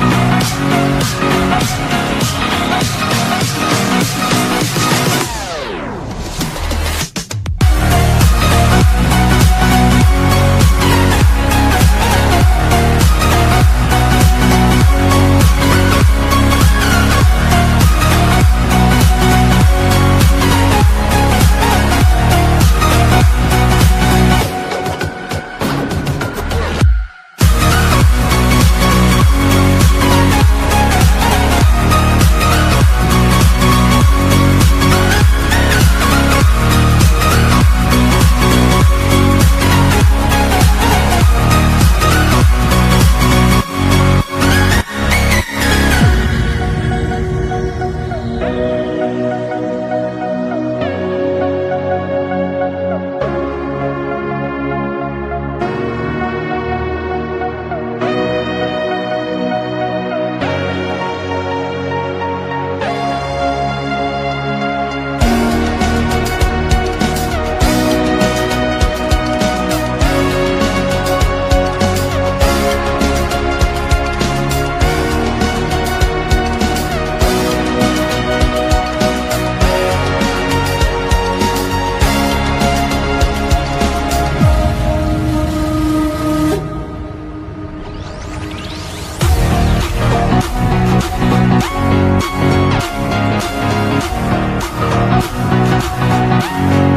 We'll